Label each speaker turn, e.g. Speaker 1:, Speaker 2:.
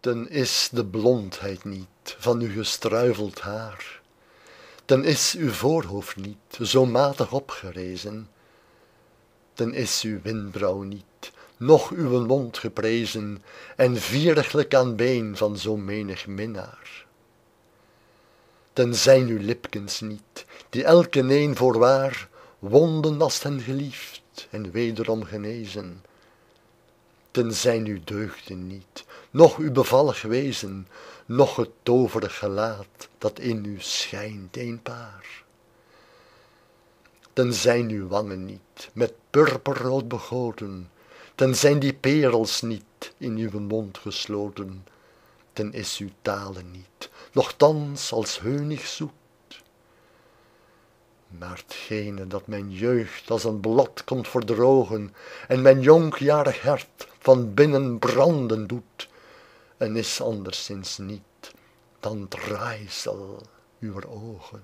Speaker 1: ten is de blondheid niet van uw gestruiveld haar. Ten is uw voorhoofd niet zoo matig opgerezen. Ten is uw wenkbrauw niet noch uw mond geprezen en vieriglijk aanbeen van zoo menig minnaar. Ten zijn uw lipkens niet die elkeneen voorwaar wonden als ten geliefd en wederom genezen ten zijn uw deugden niet noch uw bevallig wezen noch het tooverig gelaat dat in u schijnt eenpaar. Ten zijn uw wangen niet met purperrood begoten ten zijn die peerels niet in uwen mond gesloten ten is uw tale niet nochtans als heunig maar t gene dat mijn jeugd als een blad komt verdrogen en mijn jonkjarig hert van binnen branden doet en is anderszins niet dan t raaisel uwer oogen